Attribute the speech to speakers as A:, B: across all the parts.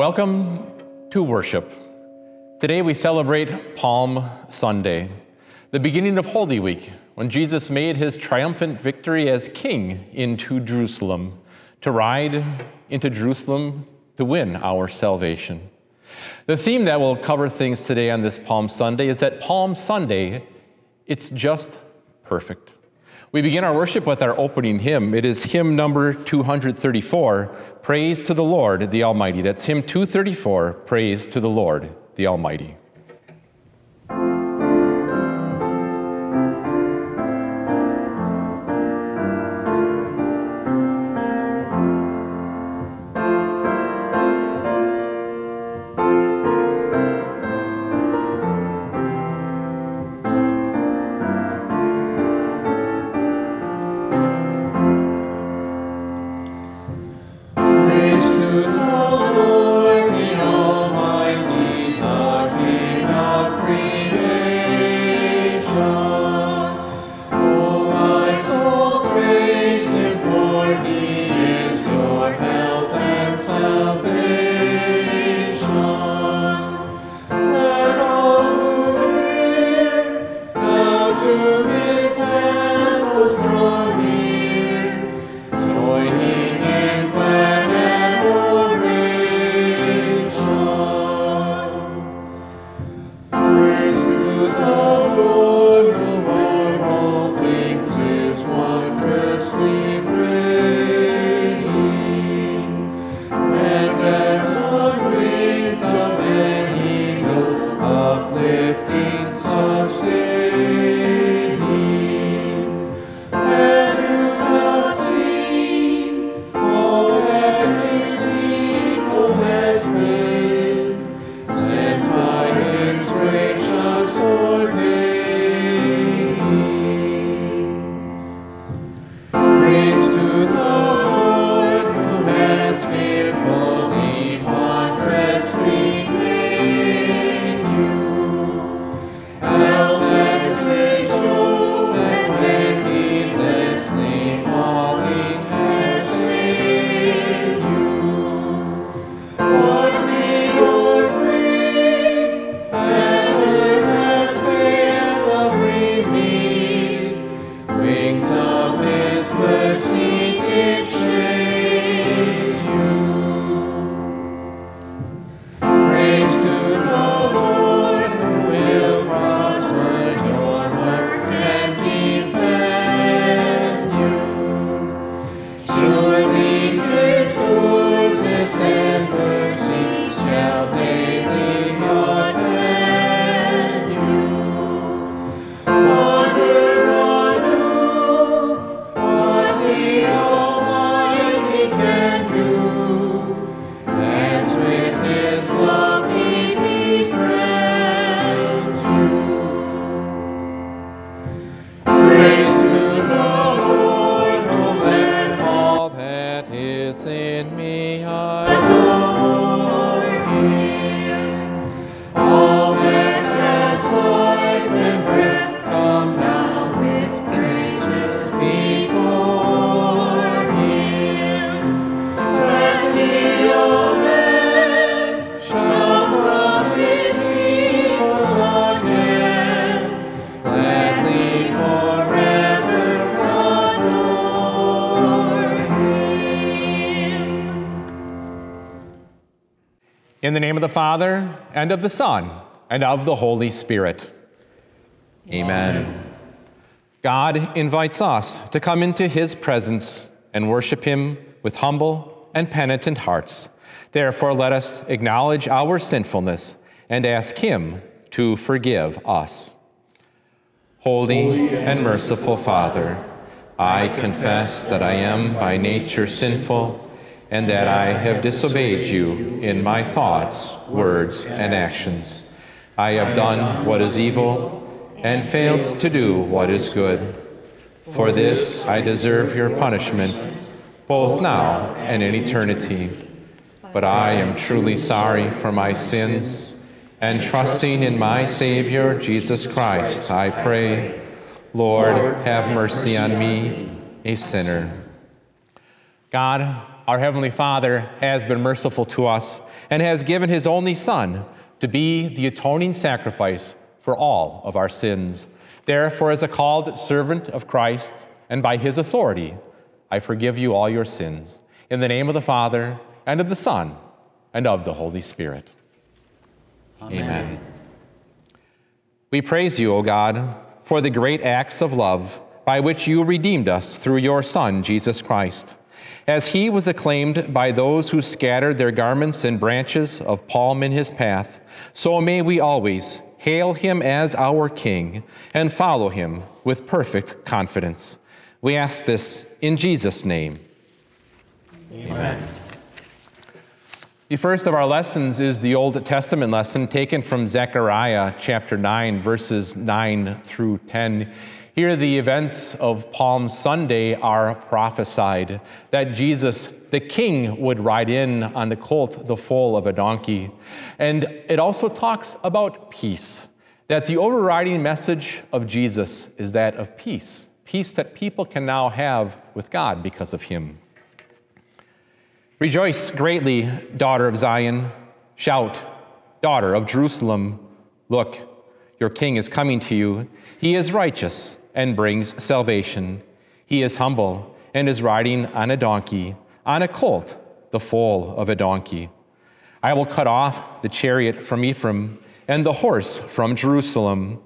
A: Welcome to worship. Today we celebrate Palm Sunday, the beginning of Holy Week, when Jesus made his triumphant victory as king into Jerusalem, to ride into Jerusalem to win our salvation. The theme that will cover things today on this Palm Sunday is that Palm Sunday, it's just perfect. We begin our worship with our opening hymn. It is hymn number 234, Praise to the Lord the Almighty. That's hymn 234, Praise to the Lord the Almighty. Father, and of the Son, and of the Holy Spirit. Amen. Amen. God invites us to come into his presence and worship him with humble and penitent hearts. Therefore, let us acknowledge our sinfulness and ask him to forgive us. Holy, Holy and merciful Father, I confess that I am by nature sinful and that I have disobeyed you in my thoughts, words, and actions. I have done what is evil and failed to do what is good. For this I deserve your punishment, both now and in eternity. But I am truly sorry for my sins, and trusting in my Savior, Jesus Christ, I pray, Lord, have mercy on me, a sinner. God,
B: our Heavenly Father has been merciful to us and has given His only Son to be the atoning sacrifice for all of our sins. Therefore, as a called servant of Christ and by His authority, I forgive you all your sins. In the name of the Father, and of the Son, and of the Holy Spirit. Amen. Amen. We praise you, O God, for the great acts of love by which you redeemed us through your Son, Jesus Christ. As he was acclaimed by those who scattered their garments and branches of palm in his path, so may we always hail him as our King and follow him with perfect confidence. We ask this in Jesus' name. Amen. The first of our lessons is the Old Testament lesson taken from Zechariah chapter 9, verses 9 through 10. Here, the events of Palm Sunday are prophesied that Jesus, the King, would ride in on the colt, the foal of a donkey. And it also talks about peace, that the overriding message of Jesus is that of peace, peace that people can now have with God because of Him. Rejoice greatly, daughter of Zion. Shout, daughter of Jerusalem. Look, your king is coming to you. He is righteous and brings salvation. He is humble and is riding on a donkey, on a colt, the foal of a donkey. I will cut off the chariot from Ephraim and the horse from Jerusalem.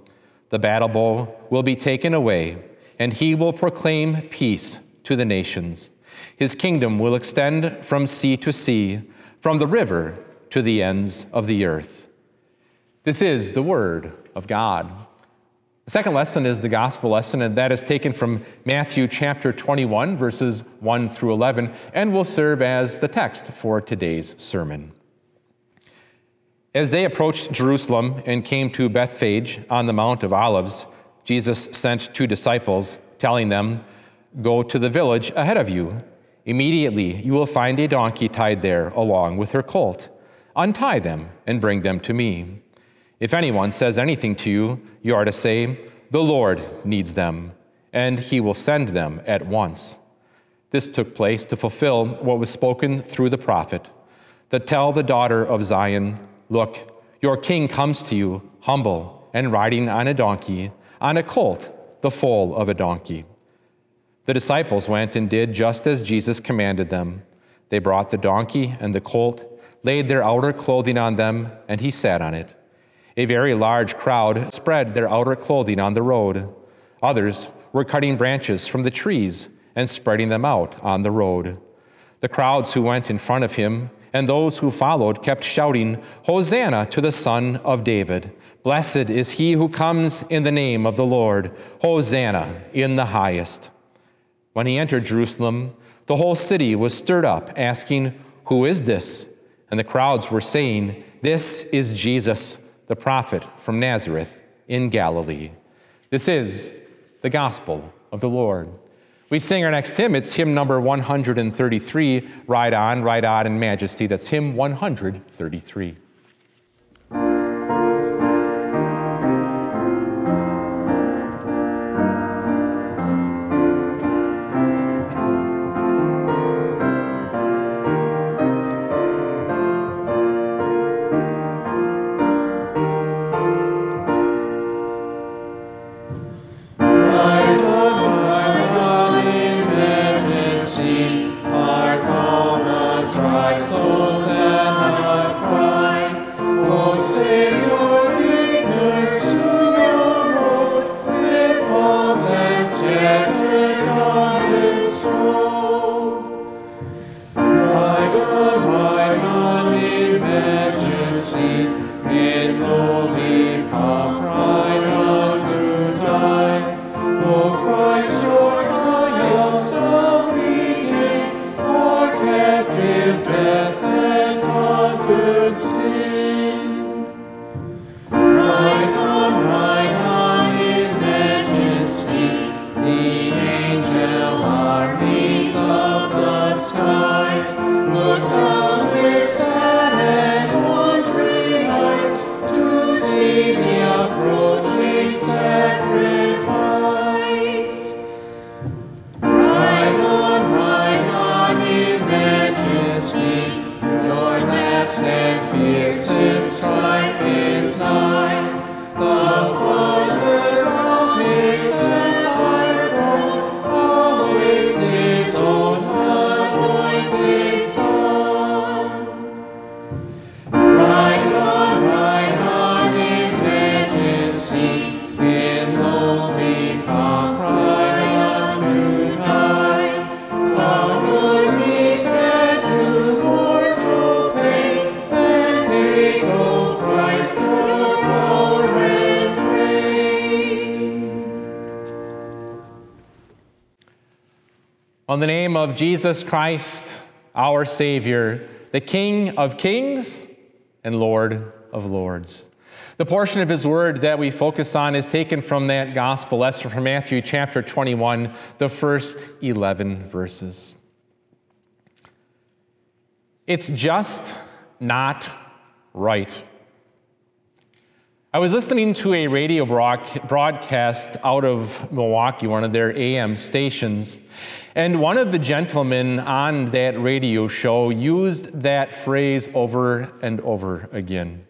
B: The battle bow will be taken away, and he will proclaim peace to the nations. His kingdom will extend from sea to sea, from the river to the ends of the earth. This is the word of God. The second lesson is the gospel lesson, and that is taken from Matthew chapter 21, verses 1 through 11, and will serve as the text for today's sermon. As they approached Jerusalem and came to Bethphage on the Mount of Olives, Jesus sent two disciples, telling them, Go to the village ahead of you. Immediately you will find a donkey tied there along with her colt. Untie them and bring them to me. If anyone says anything to you, you are to say, The Lord needs them, and he will send them at once. This took place to fulfill what was spoken through the prophet that tell the daughter of Zion, Look, your king comes to you, humble and riding on a donkey, on a colt, the foal of a donkey. The disciples went and did just as Jesus commanded them. They brought the donkey and the colt, laid their outer clothing on them, and he sat on it. A very large crowd spread their outer clothing on the road. Others were cutting branches from the trees and spreading them out on the road. The crowds who went in front of him and those who followed kept shouting, Hosanna to the Son of David! Blessed is he who comes in the name of the Lord! Hosanna in the highest! When he entered Jerusalem, the whole city was stirred up, asking, Who is this? And the crowds were saying, This is Jesus the prophet from Nazareth in Galilee. This is the gospel of the Lord. We sing our next hymn. It's hymn number 133, Ride On, Ride On in Majesty. That's hymn 133. come. Of Jesus Christ, our Savior, the King of kings and Lord of lords. The portion of his word that we focus on is taken from that gospel lesson from Matthew chapter 21, the first 11 verses. It's just not right. I was listening to a radio broadcast out of Milwaukee, one of their AM stations, and one of the gentlemen on that radio show used that phrase over and over again.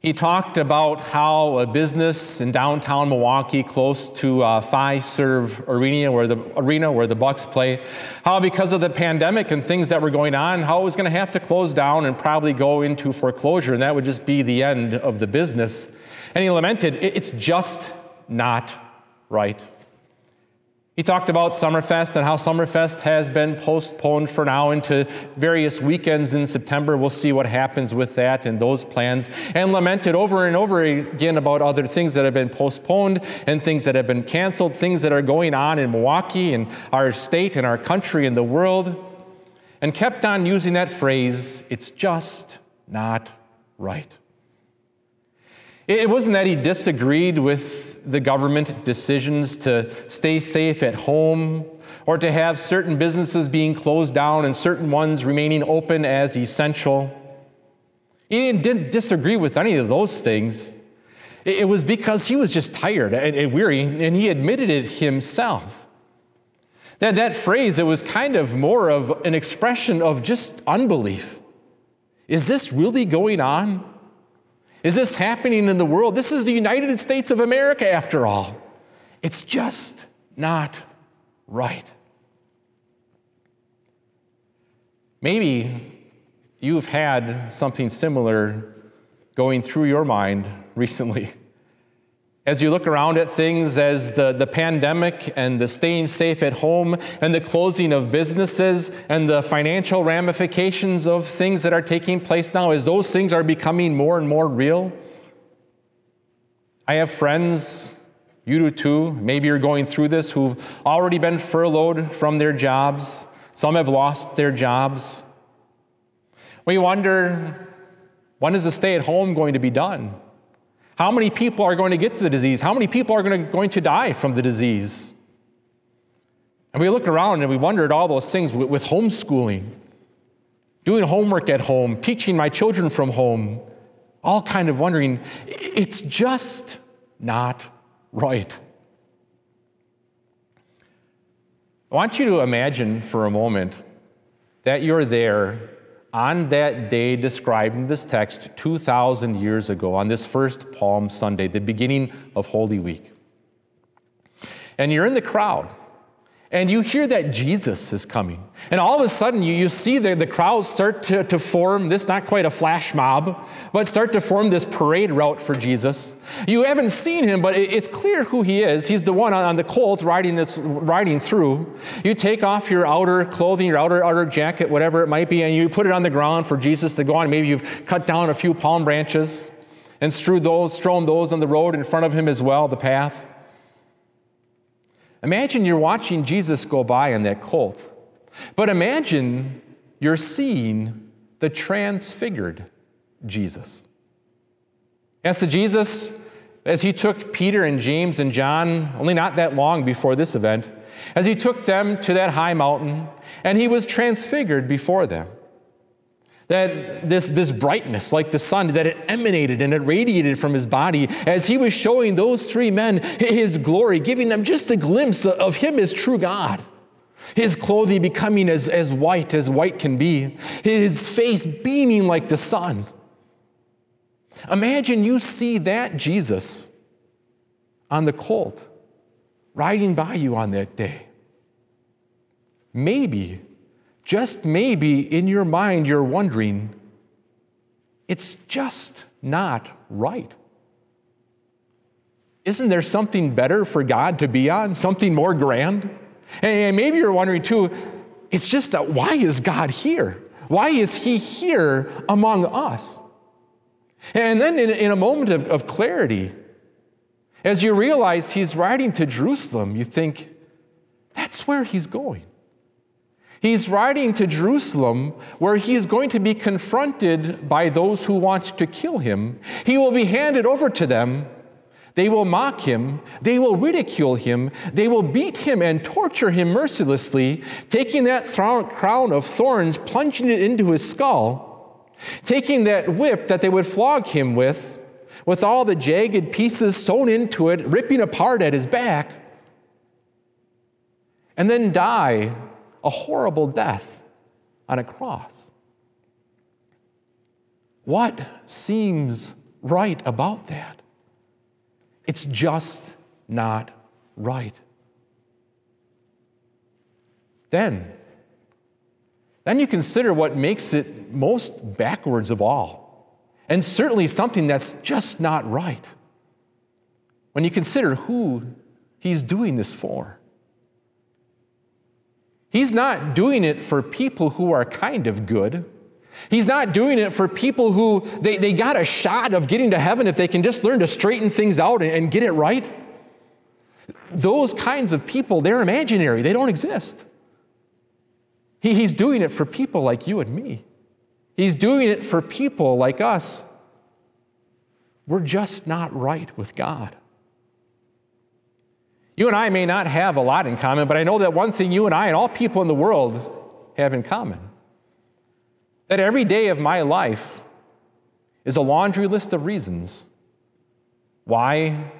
B: He talked about how a business in downtown Milwaukee, close to uh, Fiserv Arena, where the arena where the Bucks play, how because of the pandemic and things that were going on, how it was going to have to close down and probably go into foreclosure, and that would just be the end of the business. And he lamented, "It's just not right." He talked about Summerfest and how Summerfest has been postponed for now into various weekends in September. We'll see what happens with that and those plans. And lamented over and over again about other things that have been postponed and things that have been canceled, things that are going on in Milwaukee and our state and our country and the world. And kept on using that phrase, it's just not right. It wasn't that he disagreed with the government decisions to stay safe at home or to have certain businesses being closed down and certain ones remaining open as essential. He didn't disagree with any of those things. It was because he was just tired and weary, and he admitted it himself. That, that phrase, it was kind of more of an expression of just unbelief. Is this really going on? Is this happening in the world? This is the United States of America, after all. It's just not right. Maybe you've had something similar going through your mind recently. As you look around at things as the, the pandemic and the staying safe at home and the closing of businesses and the financial ramifications of things that are taking place now, as those things are becoming more and more real, I have friends, you do too, maybe you're going through this, who've already been furloughed from their jobs. Some have lost their jobs. We wonder when is the stay at home going to be done? How many people are going to get the disease? How many people are going to, going to die from the disease? And we look around and we wonder at all those things with, with homeschooling, doing homework at home, teaching my children from home, all kind of wondering, it's just not right. I want you to imagine for a moment that you're there on that day described in this text 2,000 years ago, on this first Palm Sunday, the beginning of Holy Week. And you're in the crowd and you hear that Jesus is coming. And all of a sudden, you, you see the, the crowds start to, to form this, not quite a flash mob, but start to form this parade route for Jesus. You haven't seen him, but it, it's clear who he is. He's the one on, on the colt riding, that's riding through. You take off your outer clothing, your outer, outer jacket, whatever it might be, and you put it on the ground for Jesus to go on. Maybe you've cut down a few palm branches and strewed those, strewn those on the road in front of him as well, the path. Imagine you're watching Jesus go by on that colt, but imagine you're seeing the transfigured Jesus. As to Jesus, as he took Peter and James and John, only not that long before this event, as he took them to that high mountain, and he was transfigured before them that this, this brightness, like the sun, that it emanated and it radiated from his body as he was showing those three men his glory, giving them just a glimpse of him as true God. His clothing becoming as, as white as white can be, his face beaming like the sun. Imagine you see that Jesus on the colt riding by you on that day. Maybe just maybe in your mind you're wondering, it's just not right. Isn't there something better for God to be on? Something more grand? And maybe you're wondering too, it's just that why is God here? Why is He here among us? And then in, in a moment of, of clarity, as you realize He's riding to Jerusalem, you think, That's where he's going. He's riding to Jerusalem where he is going to be confronted by those who want to kill him. He will be handed over to them. They will mock him. They will ridicule him. They will beat him and torture him mercilessly, taking that crown of thorns, plunging it into his skull, taking that whip that they would flog him with, with all the jagged pieces sewn into it, ripping apart at his back, and then die a horrible death on a cross. What seems right about that? It's just not right. Then, then you consider what makes it most backwards of all, and certainly something that's just not right. When you consider who he's doing this for. He's not doing it for people who are kind of good. He's not doing it for people who they, they got a shot of getting to heaven if they can just learn to straighten things out and, and get it right. Those kinds of people, they're imaginary, they don't exist. He, he's doing it for people like you and me. He's doing it for people like us. We're just not right with God. You and I may not have a lot in common, but I know that one thing you and I and all people in the world have in common that every day of my life is a laundry list of reasons why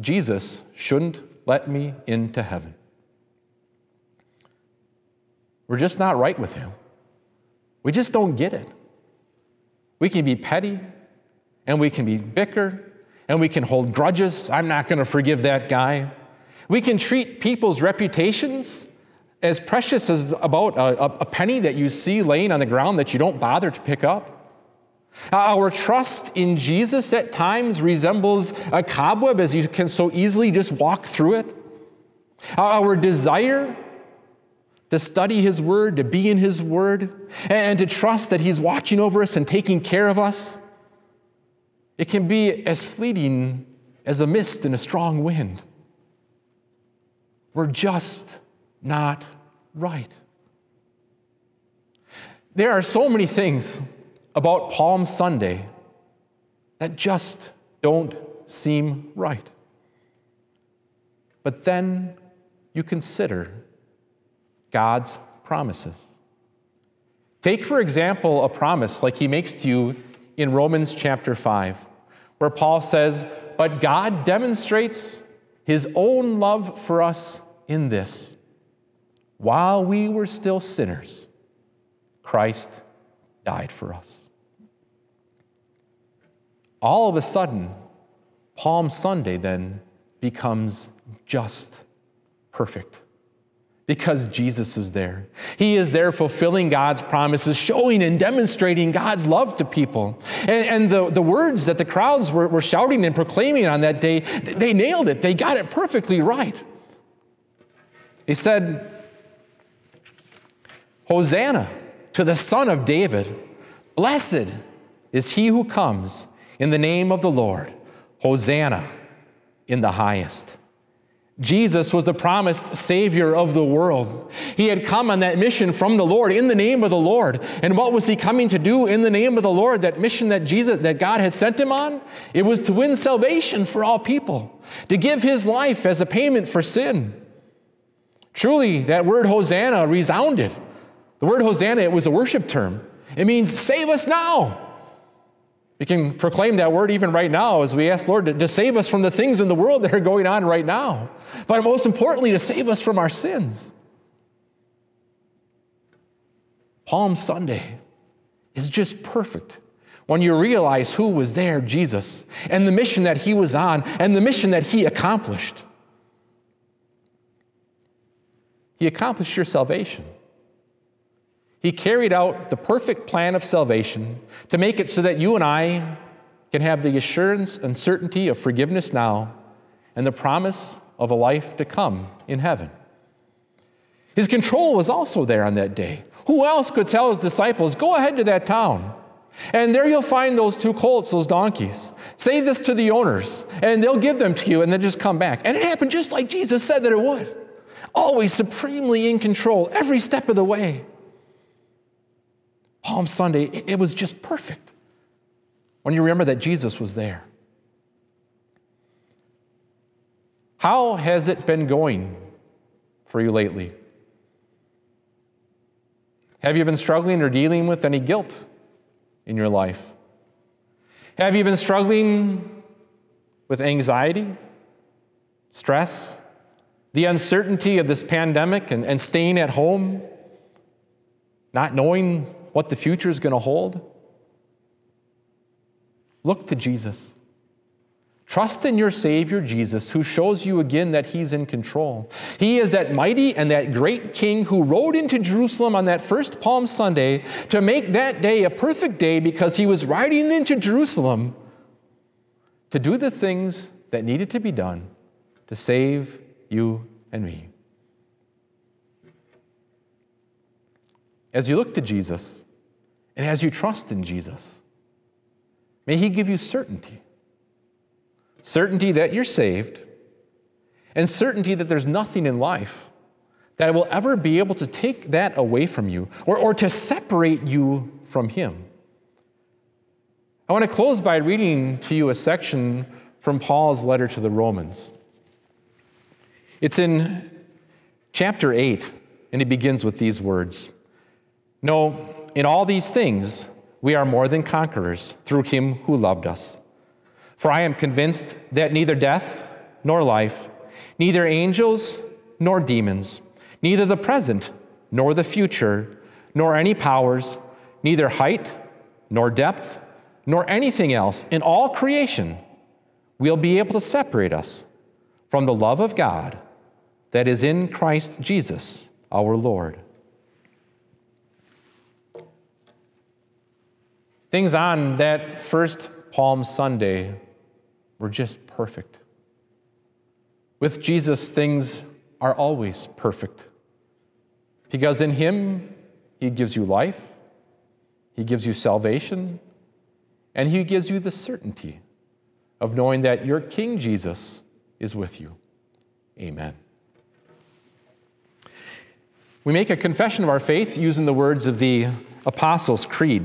B: Jesus shouldn't let me into heaven. We're just not right with Him. We just don't get it. We can be petty and we can be bicker and we can hold grudges. I'm not going to forgive that guy. We can treat people's reputations as precious as about a, a, penny that you see laying on the ground that you don't bother to pick up. Our trust in Jesus at times resembles a cobweb as you can so easily just walk through it. Our desire to study His Word, to be in His Word, and to trust that He's watching over us and taking care of us it can be as fleeting as a mist in a strong wind. We're just not right. There are so many things about Palm Sunday that just don't seem right. But then you consider God's promises. Take, for example, a promise like He makes to you in Romans chapter 5 where Paul says, But God demonstrates his own love for us in this. While we were still sinners, Christ died for us. All of a sudden, Palm Sunday then becomes just perfect because Jesus is there. He is there fulfilling God's promises, showing and demonstrating God's love to people. And, and the, the words that the crowds were, were shouting and proclaiming on that day, they nailed it. They got it perfectly right. He said, Hosanna to the Son of David. Blessed is he who comes in the name of the Lord. Hosanna in the highest. Jesus was the promised Savior of the world. He had come on that mission from the Lord in the name of the Lord. And what was he coming to do in the name of the Lord? That mission that Jesus, that God had sent him on? It was to win salvation for all people, to give his life as a payment for sin. Truly, that word Hosanna resounded. The word Hosanna, it was a worship term. It means save us now. We can proclaim that word even right now as we ask Lord to, to, save us from the things in the world that are going on right now. But most importantly, to save us from our sins. Palm Sunday is just perfect when you realize who was there, Jesus, and the mission that he was on, and the mission that he accomplished. He accomplished your salvation. He carried out the perfect plan of salvation to make it so that you and I can have the assurance and certainty of forgiveness now and the promise of a life to come in heaven. His control was also there on that day. Who else could tell his disciples, Go ahead to that town, and there you'll find those two colts, those donkeys. Say this to the owners, and they'll give them to you, and then just come back. And it happened just like Jesus said that it would. always supremely in control every step of the way. Palm Sunday, it was just perfect when you remember that Jesus was there. How has it been going for you lately? Have you been struggling or dealing with any guilt in your life? Have you been struggling with anxiety, stress, the uncertainty of this pandemic and, and staying at home, not knowing what the future is going to hold? Look to Jesus. Trust in your Savior Jesus, who shows you again that He's in control. He is that mighty and that great King who rode into Jerusalem on that first Palm Sunday to make that day a perfect day because He was riding into Jerusalem to do the things that needed to be done to save you and me. As you look to Jesus and as you trust in Jesus, may He give you certainty certainty that you're saved, and certainty that there's nothing in life that will ever be able to take that away from you or, or to separate you from Him. I want to close by reading to you a section from Paul's letter to the Romans. It's in chapter 8, and he begins with these words No, in all these things, we are more than conquerors through him who loved us. For I am convinced that neither death nor life, neither angels nor demons, neither the present nor the future, nor any powers, neither height nor depth, nor anything else in all creation will be able to separate us from the love of God that is in Christ Jesus our Lord. Things on that first Palm Sunday were just perfect. With Jesus, things are always perfect. Because in Him, He gives you life, He gives you salvation, and He gives you the certainty of knowing that your King Jesus is with you. Amen. We make a confession of our faith using the words of the Apostles' Creed.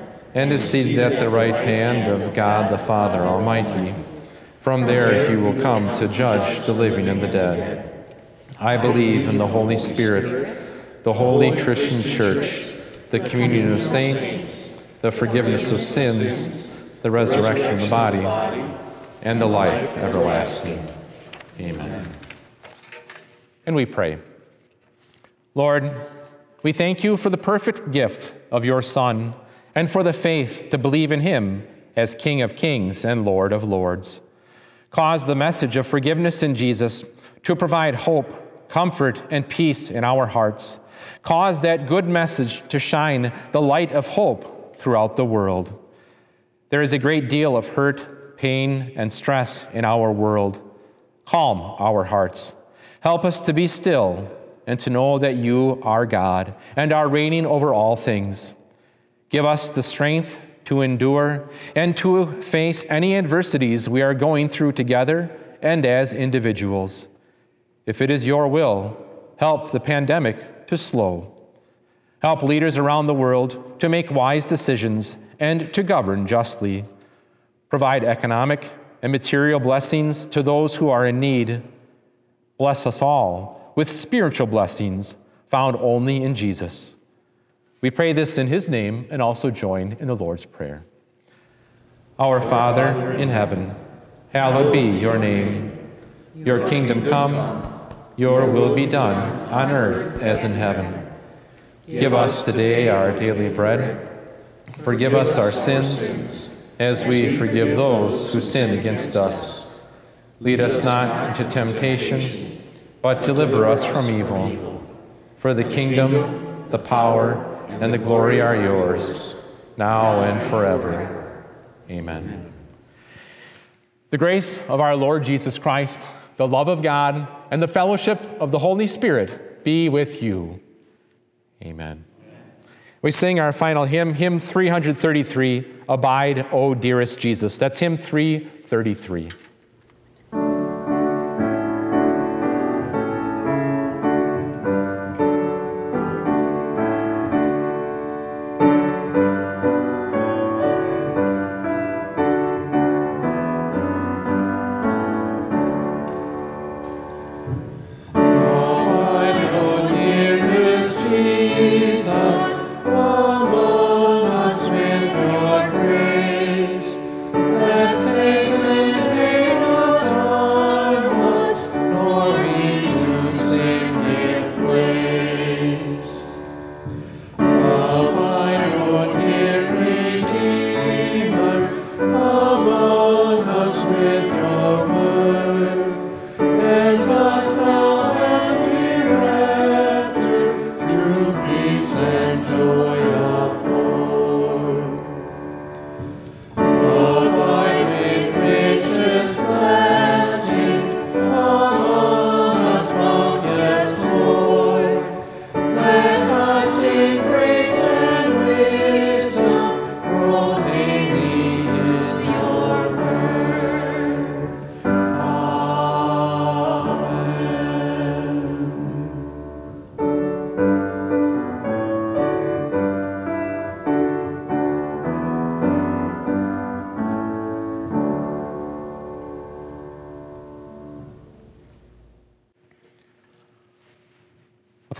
B: and is seated at the right hand of God the Father Almighty. From there he will come to judge the living and the dead. I believe in the Holy Spirit, the holy Christian church, the communion of saints, the forgiveness of sins, the resurrection of the body, and the life everlasting. Amen. And we pray. Lord, we thank you for the perfect gift of your Son and for the faith to believe in him as King of kings and Lord of lords. Cause the message of forgiveness in Jesus to provide hope, comfort, and peace in our hearts. Cause that good message to shine the light of hope throughout the world. There is a great deal of hurt, pain, and stress in our world. Calm our hearts. Help us to be still and to know that you are God and are reigning over all things. Give us the strength to endure and to face any adversities we are going through together and as individuals. If it is your will, help the pandemic to slow. Help leaders around the world to make wise decisions and to govern justly. Provide economic and material blessings to those who are in need. Bless us all with spiritual blessings found only in Jesus. We pray this in his name and also join in the Lord's Prayer. Our Father in heaven, hallowed be your name. Your kingdom come, your will be done on earth as in heaven. Give us today our daily bread. Forgive us our sins as we forgive those who sin against us. Lead us not into temptation, but deliver us from evil. For the kingdom, the power, and the glory are yours, now and forever. Amen. The grace of our Lord Jesus Christ, the love of God, and the fellowship of the Holy Spirit be with you. Amen. We sing our final hymn, hymn 333, Abide, O dearest Jesus. That's hymn 333.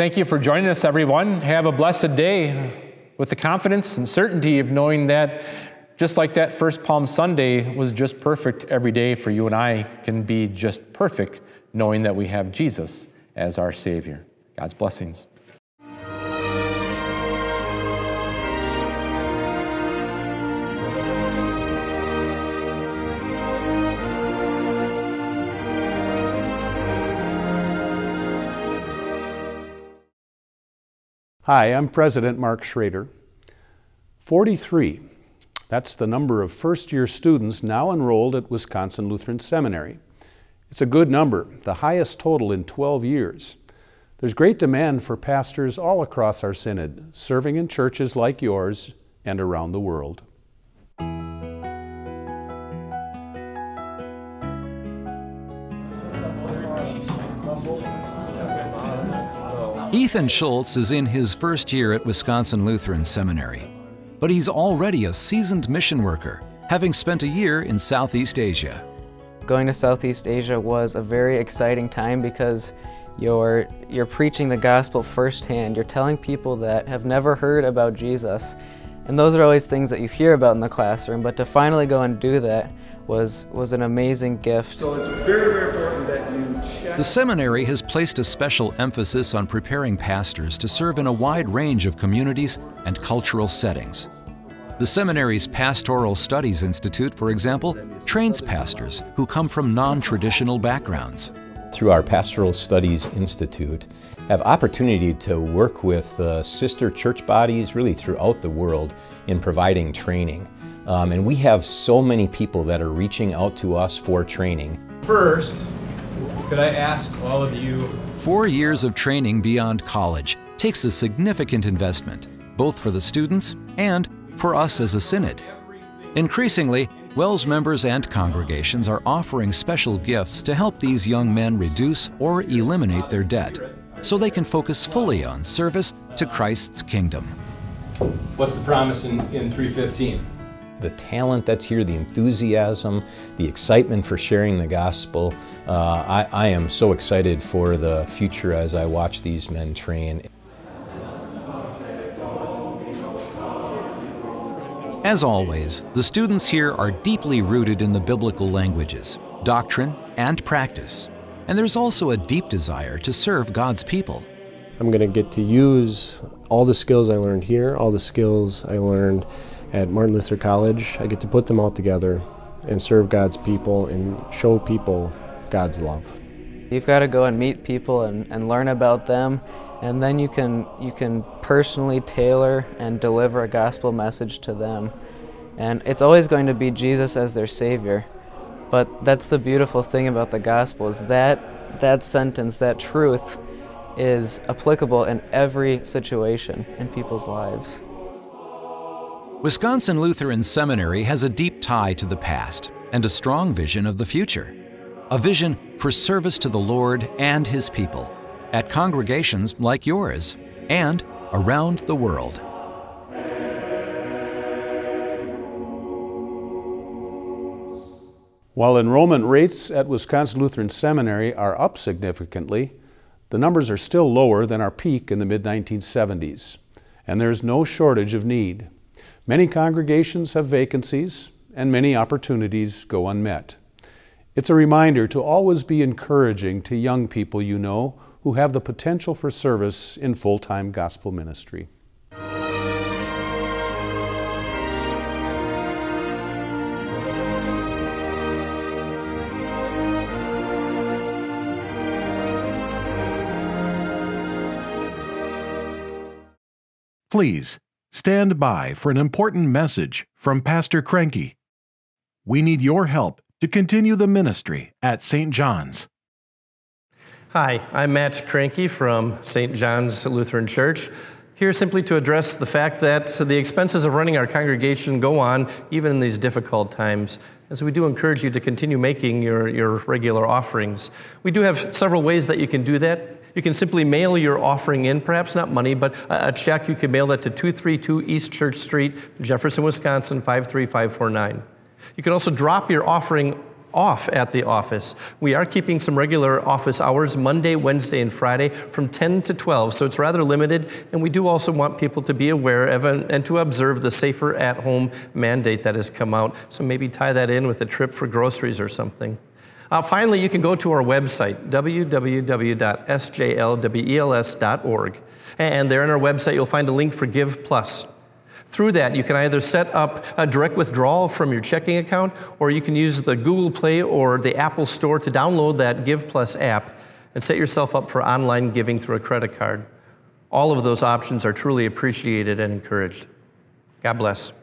B: Thank you for joining us, everyone. Have a blessed day with the confidence and certainty of knowing that just like that first Palm Sunday was just perfect every day for you and I can be just perfect knowing that we have Jesus as our Savior. God's blessings.
C: Hi, I'm President Mark Schroeder. 43, that's the number of first year students now enrolled at Wisconsin Lutheran Seminary. It's a good number, the highest total in 12 years. There's great demand for pastors all across our synod, serving in churches like yours and around the world.
D: Ethan Schultz is in his first year at Wisconsin Lutheran Seminary, but he's already a seasoned mission worker, having spent a year in Southeast Asia.
E: Going to Southeast Asia was a very exciting time because you're, you're preaching the gospel firsthand. You're telling people that have never heard about Jesus. And those are always things that you hear about in the classroom, but to finally go and do that was, was an amazing gift.
F: So it's very, very important that you check.
D: The seminary has placed a special emphasis on preparing pastors to serve in a wide range of communities and cultural settings. The seminary's Pastoral Studies Institute, for example, trains pastors who come from non-traditional backgrounds.
G: Through our Pastoral Studies Institute, have opportunity to work with uh, sister church bodies really throughout the world in providing training. Um, and we have so many people that are reaching out to us for training.
F: First, could I ask all of you?
D: Four years of training beyond college takes a significant investment, both for the students and for us as a synod. Increasingly, WELS members and congregations are offering special gifts to help these young men reduce or eliminate their debt so they can focus fully on service to Christ's kingdom.
F: What's the promise in, in 315?
G: The talent that's here, the enthusiasm, the excitement for sharing the gospel. Uh, I, I am so excited for the future as I watch these men train.
D: As always, the students here are deeply rooted in the biblical languages, doctrine, and practice. And there's also a deep desire to serve God's people.
H: I'm going to get to use all the skills I learned here, all the skills I learned at Martin Luther College. I get to put them all together and serve God's people and show people God's love.
E: You've got to go and meet people and, and learn about them and then you can you can personally tailor and deliver a gospel message to them and it's always going to be jesus as their savior but that's the beautiful thing about the gospel is that that sentence that truth is applicable in every situation in people's lives
D: wisconsin lutheran seminary has a deep tie to the past and a strong vision of the future a vision for service to the lord and his people at congregations like yours and around the world.
C: While enrollment rates at Wisconsin Lutheran Seminary are up significantly, the numbers are still lower than our peak in the mid 1970s, and there's no shortage of need. Many congregations have vacancies, and many opportunities go unmet. It's a reminder to always be encouraging to young people you know who have the potential for service in full time gospel ministry.
I: Please stand by for an important message from Pastor Cranky. We need your help to continue the ministry at St. John's.
J: Hi, I'm Matt Cranky from St. John's Lutheran Church. Here simply to address the fact that the expenses of running our congregation go on even in these difficult times. And so we do encourage you to continue making your, your regular offerings. We do have several ways that you can do that. You can simply mail your offering in, perhaps not money, but a check. You can mail that to 232 East Church Street, Jefferson, Wisconsin, 53549. You can also drop your offering off at the office. We are keeping some regular office hours Monday, Wednesday, and Friday from 10 to 12, so it's rather limited. And we do also want people to be aware of and to observe the safer at home mandate that has come out. So maybe tie that in with a trip for groceries or something. Uh, finally, you can go to our website, www.sjlwels.org. And there on our website, you'll find a link for Give Plus. Through that, you can either set up a direct withdrawal from your checking account, or you can use the Google Play or the Apple Store to download that Give Plus app and set yourself up for online giving through a credit card. All of those options are truly appreciated and encouraged. God bless.